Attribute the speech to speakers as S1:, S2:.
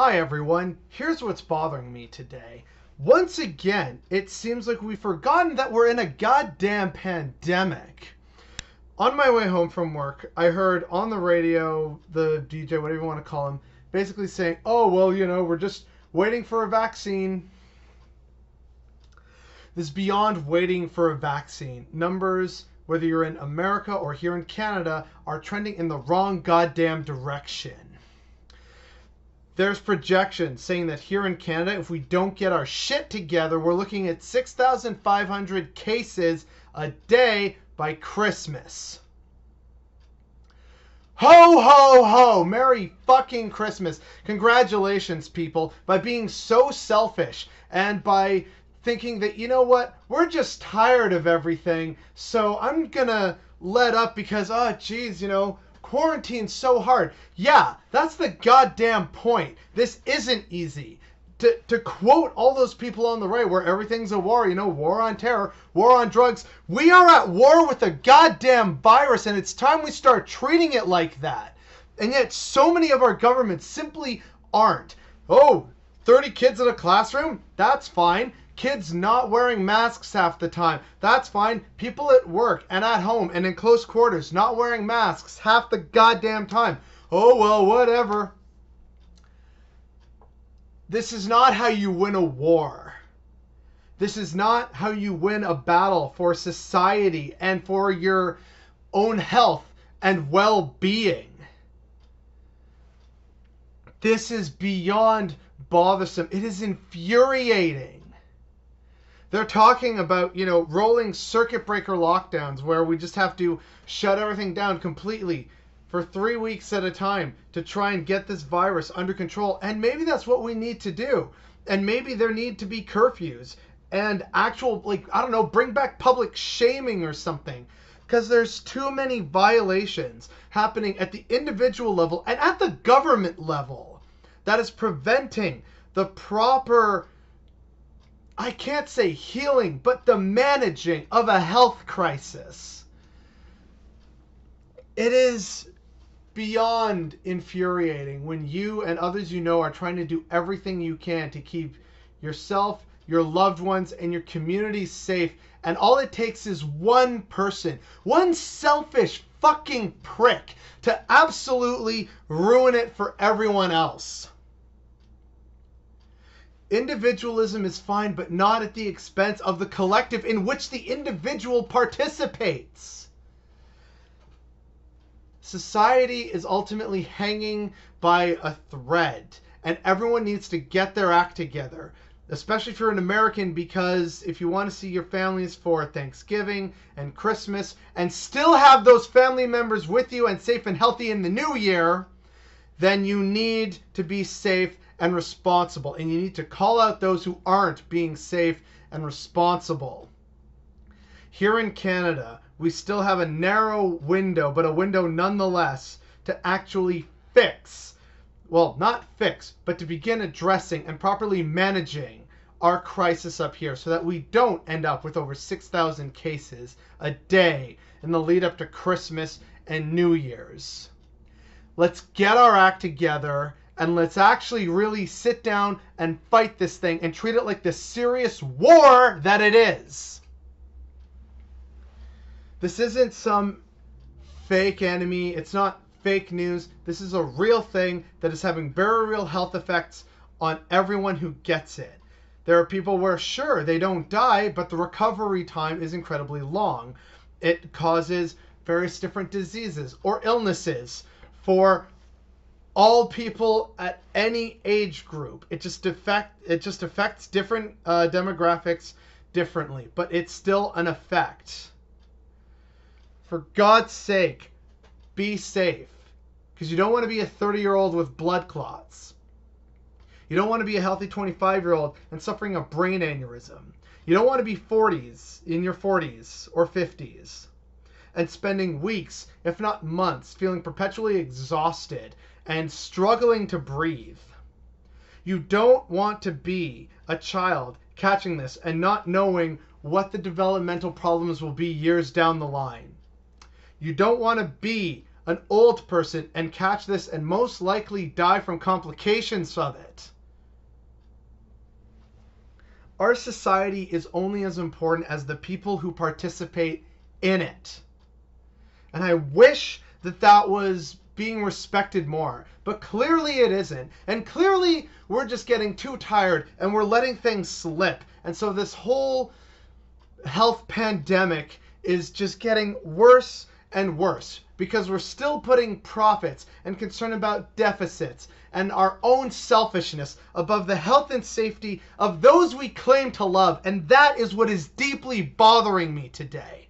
S1: Hi everyone, here's what's bothering me today. Once again, it seems like we've forgotten that we're in a goddamn pandemic. On my way home from work, I heard on the radio the DJ, whatever you want to call him, basically saying, oh, well, you know, we're just waiting for a vaccine. This beyond waiting for a vaccine. Numbers, whether you're in America or here in Canada, are trending in the wrong goddamn direction there's projections saying that here in Canada, if we don't get our shit together, we're looking at 6,500 cases a day by Christmas. Ho, ho, ho! Merry fucking Christmas. Congratulations, people, by being so selfish and by thinking that, you know what, we're just tired of everything, so I'm gonna let up because, oh, geez, you know, quarantine's so hard. Yeah, that's the goddamn point. This isn't easy. To, to quote all those people on the right where everything's a war, you know, war on terror, war on drugs, we are at war with a goddamn virus and it's time we start treating it like that. And yet so many of our governments simply aren't. Oh, 30 kids in a classroom? That's fine kids not wearing masks half the time. That's fine. People at work and at home and in close quarters not wearing masks half the goddamn time. Oh, well, whatever. This is not how you win a war. This is not how you win a battle for society and for your own health and well being. This is beyond bothersome. It is infuriating. They're talking about, you know, rolling circuit breaker lockdowns where we just have to shut everything down completely for three weeks at a time to try and get this virus under control. And maybe that's what we need to do. And maybe there need to be curfews and actual, like, I don't know, bring back public shaming or something. Because there's too many violations happening at the individual level and at the government level that is preventing the proper I can't say healing, but the managing of a health crisis. It is beyond infuriating when you and others you know are trying to do everything you can to keep yourself, your loved ones, and your community safe. And all it takes is one person, one selfish fucking prick to absolutely ruin it for everyone else. Individualism is fine, but not at the expense of the collective in which the individual participates. Society is ultimately hanging by a thread, and everyone needs to get their act together, especially if you're an American, because if you want to see your families for Thanksgiving and Christmas and still have those family members with you and safe and healthy in the new year, then you need to be safe and responsible. And you need to call out those who aren't being safe and responsible. Here in Canada, we still have a narrow window, but a window nonetheless, to actually fix, well, not fix, but to begin addressing and properly managing our crisis up here so that we don't end up with over 6,000 cases a day in the lead up to Christmas and New Year's. Let's get our act together and let's actually really sit down and fight this thing and treat it like the serious war that it is. This isn't some fake enemy. It's not fake news. This is a real thing that is having very real health effects on everyone who gets it. There are people where, sure, they don't die, but the recovery time is incredibly long. It causes various different diseases or illnesses for all people at any age group. It just affect it just affects different uh, demographics differently, but it's still an effect. For God's sake, be safe, because you don't want to be a 30 year old with blood clots. You don't want to be a healthy 25 year old and suffering a brain aneurysm. You don't want to be 40s in your 40s or 50s and spending weeks, if not months, feeling perpetually exhausted and struggling to breathe. You don't want to be a child catching this and not knowing what the developmental problems will be years down the line. You don't want to be an old person and catch this and most likely die from complications of it. Our society is only as important as the people who participate in it. And I wish that that was being respected more. But clearly it isn't. And clearly we're just getting too tired and we're letting things slip. And so this whole health pandemic is just getting worse and worse because we're still putting profits and concern about deficits and our own selfishness above the health and safety of those we claim to love. And that is what is deeply bothering me today.